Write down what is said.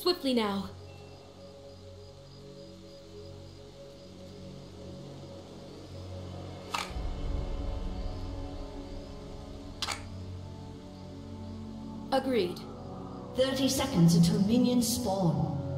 Swiftly now. Agreed. 30 seconds until minions spawn.